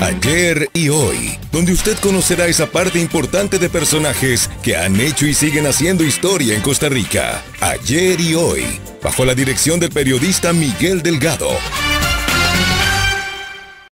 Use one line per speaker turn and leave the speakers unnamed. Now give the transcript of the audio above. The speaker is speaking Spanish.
Ayer y hoy, donde usted conocerá esa parte importante de personajes que han hecho y siguen haciendo historia en Costa Rica. Ayer y hoy, bajo la dirección del periodista Miguel Delgado.